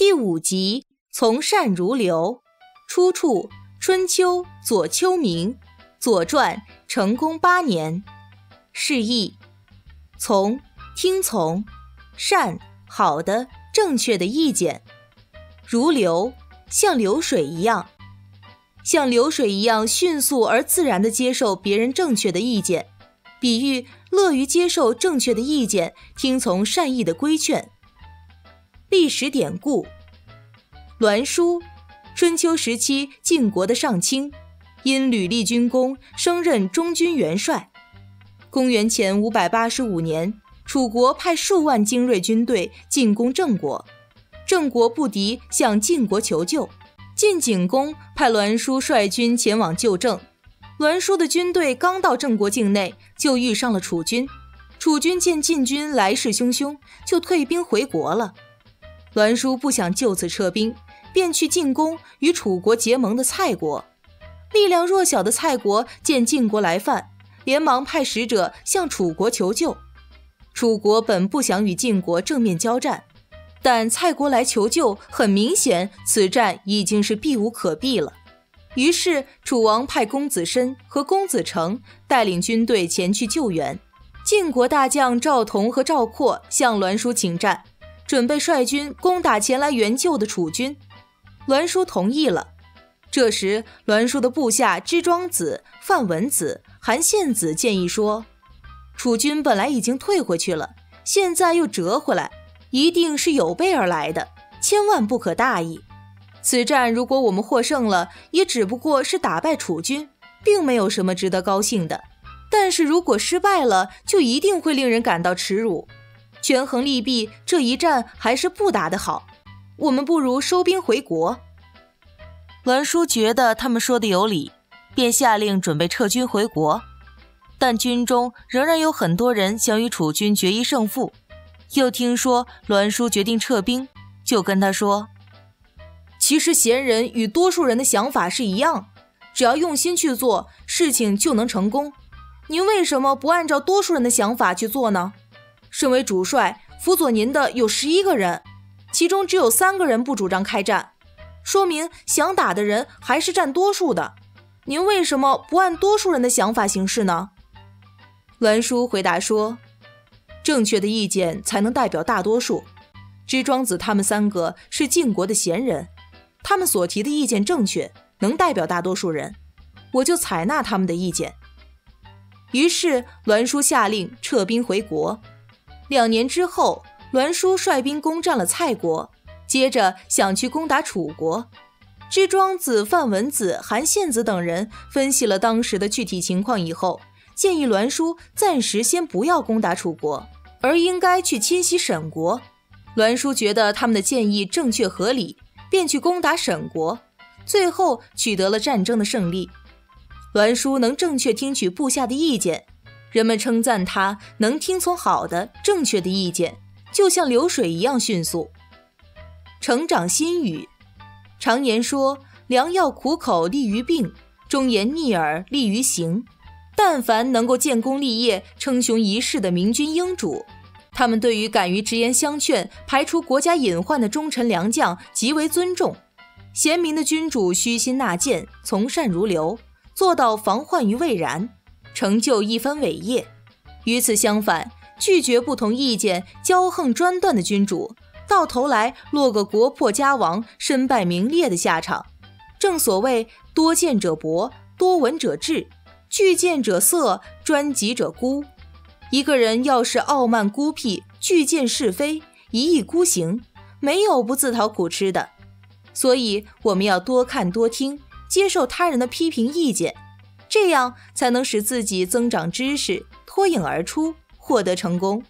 第五集从善如流，出处《春秋·左丘明》，《左传》成功八年。释义：从，听从；善，好的、正确的意见；如流，像流水一样，像流水一样迅速而自然地接受别人正确的意见。比喻乐于接受正确的意见，听从善意的规劝。历史典故：栾书，春秋时期晋国的上卿，因屡立军功，升任中军元帅。公元前五百八十五年，楚国派数万精锐军队进攻郑国，郑国不敌，向晋国求救。晋景公派栾书率军前往救郑。栾书的军队刚到郑国境内，就遇上了楚军。楚军见晋军来势汹汹，就退兵回国了。栾书不想就此撤兵，便去进攻与楚国结盟的蔡国。力量弱小的蔡国见晋国来犯，连忙派使者向楚国求救。楚国本不想与晋国正面交战，但蔡国来求救，很明显此战已经是避无可避了。于是楚王派公子申和公子成带领军队前去救援。晋国大将赵同和赵括向栾书请战。准备率军攻打前来援救的楚军，栾书同意了。这时，栾书的部下支庄子、范文子、韩献子建议说：“楚军本来已经退回去了，现在又折回来，一定是有备而来的，千万不可大意。此战如果我们获胜了，也只不过是打败楚军，并没有什么值得高兴的；但是如果失败了，就一定会令人感到耻辱。”权衡利弊，这一战还是不打的好。我们不如收兵回国。栾书觉得他们说的有理，便下令准备撤军回国。但军中仍然有很多人想与楚军决一胜负。又听说栾书决定撤兵，就跟他说：“其实贤人与多数人的想法是一样，只要用心去做，事情就能成功。您为什么不按照多数人的想法去做呢？”身为主帅，辅佐您的有十一个人，其中只有三个人不主张开战，说明想打的人还是占多数的。您为什么不按多数人的想法行事呢？栾书回答说：“正确的意见才能代表大多数。支庄子他们三个是晋国的贤人，他们所提的意见正确，能代表大多数人，我就采纳他们的意见。”于是栾书下令撤兵回国。两年之后，栾书率兵攻占了蔡国，接着想去攻打楚国。支庄子、范文子、韩献子等人分析了当时的具体情况以后，建议栾书暂时先不要攻打楚国，而应该去侵袭沈国。栾书觉得他们的建议正确合理，便去攻打沈国，最后取得了战争的胜利。栾书能正确听取部下的意见。人们称赞他能听从好的、正确的意见，就像流水一样迅速。成长心语：常言说，良药苦口利于病，忠言逆耳利于行。但凡能够建功立业、称雄一世的明君英主，他们对于敢于直言相劝、排除国家隐患的忠臣良将极为尊重。贤明的君主虚心纳谏，从善如流，做到防患于未然。成就一番伟业。与此相反，拒绝不同意见、骄横专断的君主，到头来落个国破家亡、身败名裂的下场。正所谓“多见者博，多闻者智，拒见者色，专己者孤”。一个人要是傲慢孤僻、拒见是非、一意孤行，没有不自讨苦吃的。所以，我们要多看多听，接受他人的批评意见。这样才能使自己增长知识，脱颖而出，获得成功。